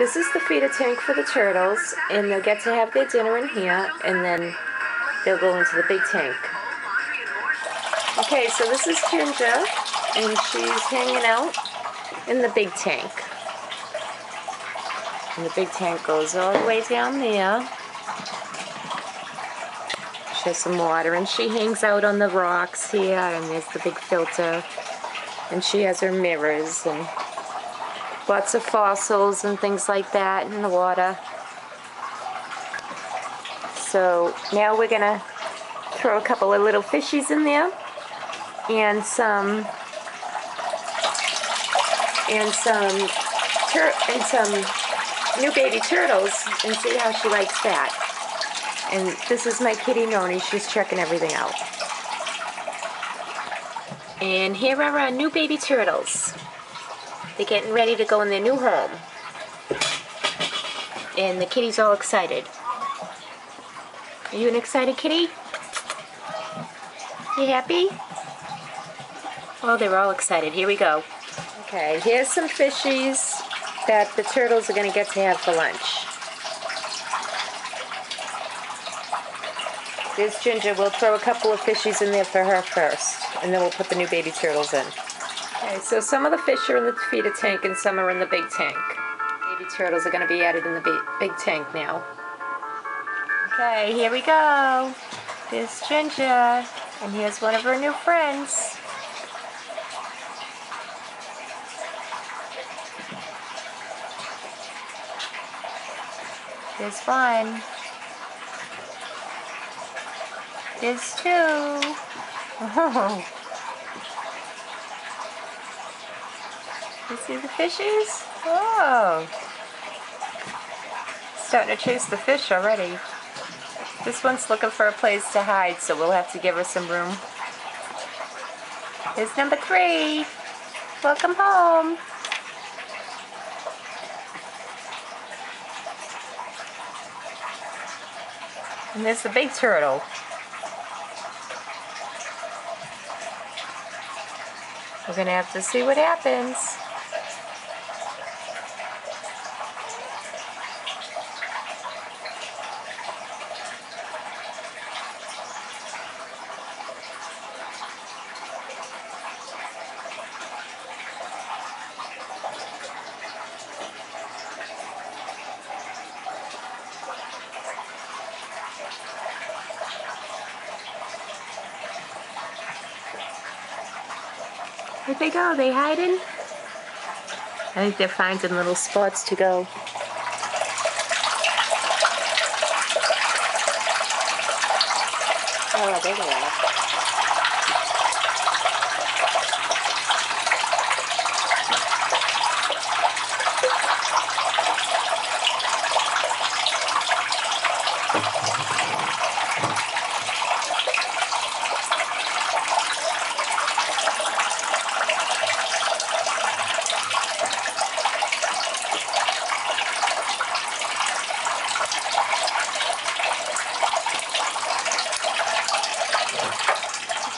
This is the feeder tank for the turtles, and they'll get to have their dinner in here, and then they'll go into the big tank. Okay, so this is Ginger, and she's hanging out in the big tank. And the big tank goes all the way down there. She has some water, and she hangs out on the rocks here, and there's the big filter. And she has her mirrors, and lots of fossils and things like that in the water. So now we're gonna throw a couple of little fishies in there and some and some and some new baby turtles and see how she likes that. And this is my kitty Noni. She's checking everything out. And here are our new baby turtles. They're getting ready to go in their new home. And the kitty's all excited. Are you an excited kitty? You happy? Oh, they're all excited. Here we go. Okay, here's some fishies that the turtles are going to get to have for lunch. There's Ginger. We'll throw a couple of fishies in there for her first, and then we'll put the new baby turtles in. Okay, so some of the fish are in the feeder tank and some are in the big tank. Baby turtles are going to be added in the big, tank now. Okay, here we go. There's Ginger, and here's one of her new friends. There's one. There's two. Oh. You see the fishes? Oh. Starting to chase the fish already. This one's looking for a place to hide, so we'll have to give her some room. Here's number three. Welcome home. And there's the big turtle. We're going to have to see what happens. Where'd they go? Are They hiding? I think they're finding little spots to go. Oh, there they are.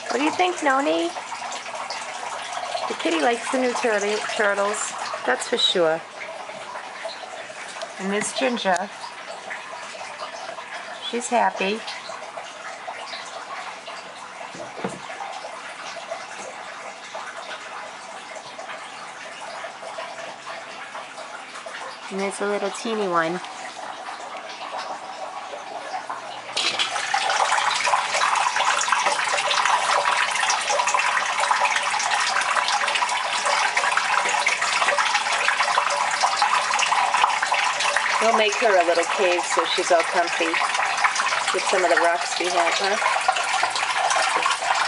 What do you think, Noni? The kitty likes the new turtle turtles, that's for sure. And Miss Ginger, she's happy. And there's a little teeny one. We'll make her a little cave so she's all comfy with some of the rocks we have, huh?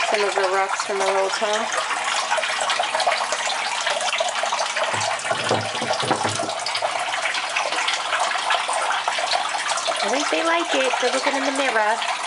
Some of the rocks from our old home. I think they like it. They're looking in the mirror.